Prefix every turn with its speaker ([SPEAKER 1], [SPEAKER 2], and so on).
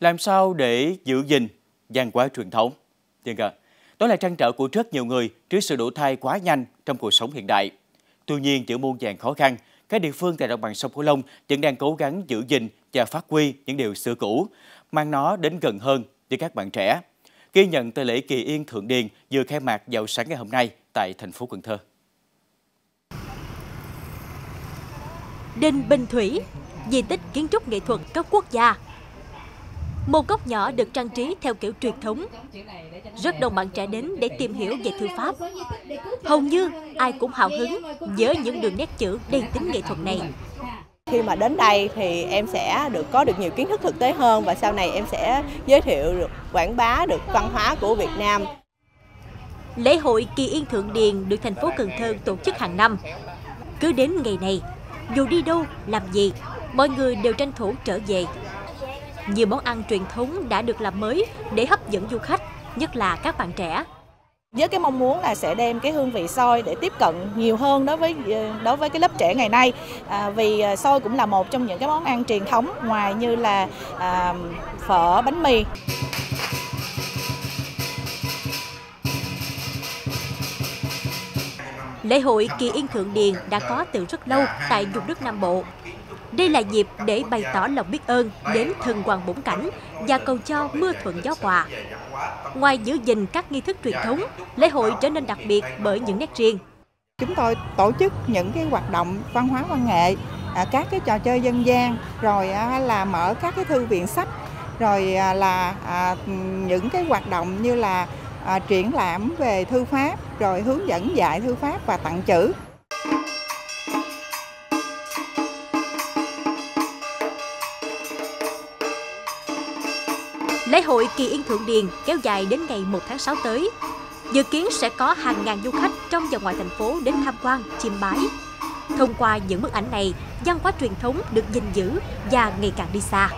[SPEAKER 1] Làm sao để giữ gìn văn hóa truyền thống? Tiên ạ, đó là trăn trở của rất nhiều người trước sự đổi thay quá nhanh trong cuộc sống hiện đại. Tuy nhiên, giữa muôn vàng khó khăn, các địa phương tại đồng bằng sông Cửu Long vẫn đang cố gắng giữ gìn và phát huy những điều xưa cũ, mang nó đến gần hơn với các bạn trẻ. Ghi nhận tại lễ kỳ yên Thượng Điền vừa khai mạc vào sáng ngày hôm nay tại thành phố Cần Thơ.
[SPEAKER 2] Đình Bình Thủy, di tích kiến trúc nghệ thuật cấp quốc gia. Một góc nhỏ được trang trí theo kiểu truyền thống. Rất đông bạn trẻ đến để tìm hiểu về thư pháp. Hầu như ai cũng hào hứng với những đường nét chữ đầy tính nghệ thuật này.
[SPEAKER 3] Khi mà đến đây thì em sẽ được có được nhiều kiến thức thực tế hơn và sau này em sẽ giới thiệu được quảng bá được văn hóa của Việt Nam.
[SPEAKER 2] Lễ hội Kỳ Yên Thượng Điền được thành phố Cần Thơ tổ chức hàng năm. Cứ đến ngày này, dù đi đâu, làm gì, mọi người đều tranh thủ trở về. Nhiều món ăn truyền thống đã được làm mới để hấp dẫn du khách, nhất là các bạn trẻ.
[SPEAKER 4] Với cái mong muốn là sẽ đem cái hương vị xôi để tiếp cận nhiều hơn đối với đối với cái lớp trẻ ngày nay. À, vì xôi cũng là một trong những cái món ăn truyền thống ngoài như là à, phở, bánh mì.
[SPEAKER 2] Lễ hội Kỳ Yên Thượng Điền đã có từ rất lâu tại vùng đất Nam Bộ. Đây là dịp để bày tỏ lòng biết ơn đến thần hoàng bổn cảnh và cầu cho mưa thuận gió hòa. Ngoài giữ gìn các nghi thức truyền thống, lễ hội trở nên đặc biệt bởi những nét riêng.
[SPEAKER 5] Chúng tôi tổ chức những cái hoạt động văn hóa văn nghệ, à, các cái trò chơi dân gian, rồi à, là mở các cái thư viện sách, rồi à, là những cái hoạt động như là triển lãm về thư pháp, rồi hướng dẫn dạy thư pháp và tặng chữ.
[SPEAKER 2] Lễ hội Kỳ Yên Thượng Điền kéo dài đến ngày 1 tháng 6 tới. Dự kiến sẽ có hàng ngàn du khách trong và ngoài thành phố đến tham quan, chiêm bái. Thông qua những bức ảnh này, văn hóa truyền thống được gìn giữ và ngày càng đi xa.